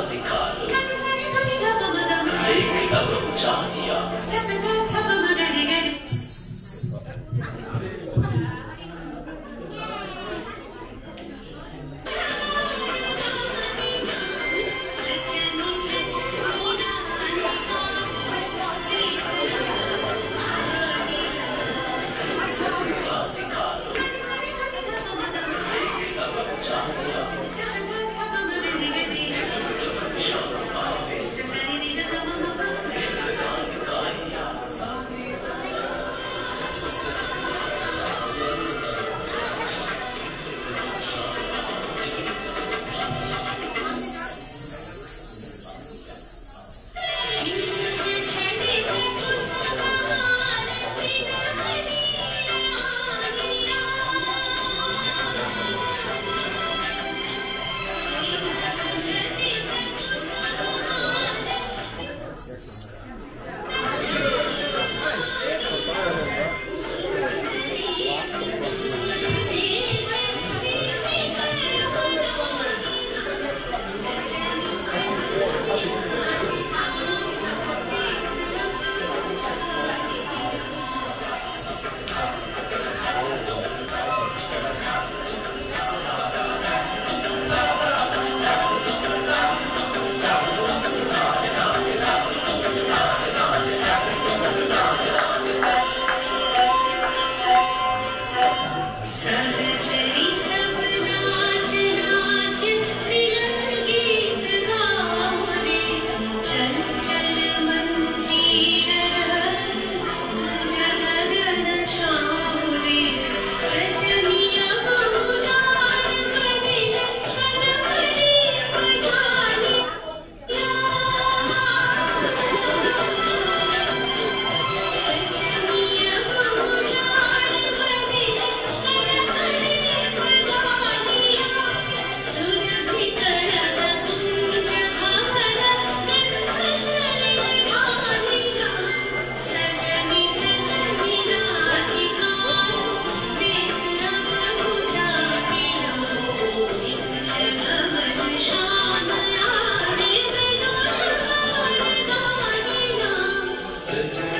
Thank you. Christian.